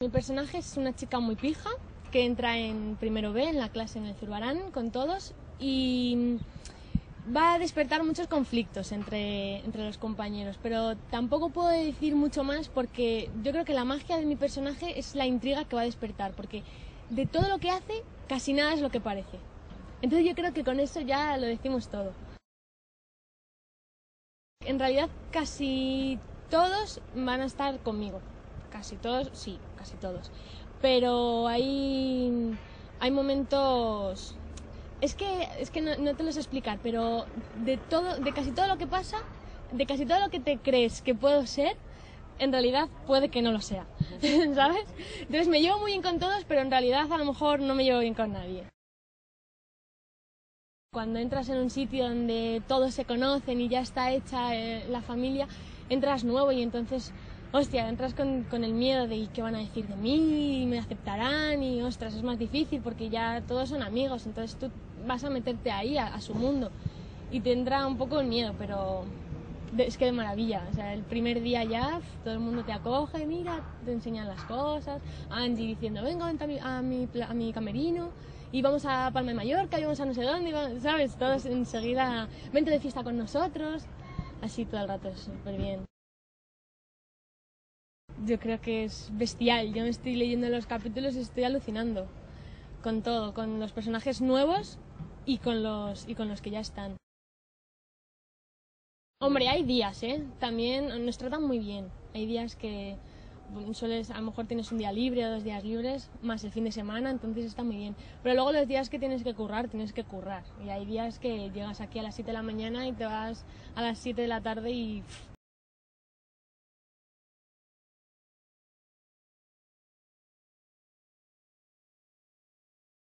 Mi personaje es una chica muy pija que entra en primero B en la clase en el Zurbarán con todos y va a despertar muchos conflictos entre, entre los compañeros, pero tampoco puedo decir mucho más porque yo creo que la magia de mi personaje es la intriga que va a despertar, porque de todo lo que hace, casi nada es lo que parece. Entonces yo creo que con eso ya lo decimos todo. En realidad casi todos van a estar conmigo. Casi todos, sí, casi todos. Pero hay, hay momentos... Es que, es que no, te lo sé explicar, pero de, todo, de casi todo lo que pasa, de casi todo lo que te crees que puedo ser, en realidad puede que no lo sea, ¿sabes? Entonces me llevo muy bien con todos, pero en realidad a lo mejor no me llevo bien con nadie. Cuando entras en un sitio donde todos se conocen y ya está hecha eh, la familia, entras nuevo y entonces, hostia, entras con, con el miedo de qué van a decir de mí, me aceptarán y ostras, es más difícil porque ya todos son amigos, entonces tú vas a meterte ahí a, a su mundo y te entra un poco el miedo, pero es que de maravilla. O sea, el primer día ya todo el mundo te acoge, mira, te enseñan las cosas. Angie diciendo, venga, vente a mi, a mi, a mi camerino y vamos a Palma de Mallorca y vamos a no sé dónde, ¿sabes? Todos enseguida, vente de fiesta con nosotros. Así todo el rato, súper bien. Yo creo que es bestial. Yo me estoy leyendo los capítulos y estoy alucinando con todo, con los personajes nuevos y con los, y con los que ya están. Hombre, hay días, ¿eh? También nos tratan muy bien. Hay días que sueles, a lo mejor tienes un día libre o dos días libres, más el fin de semana, entonces está muy bien. Pero luego los días que tienes que currar, tienes que currar. Y hay días que llegas aquí a las 7 de la mañana y te vas a las 7 de la tarde y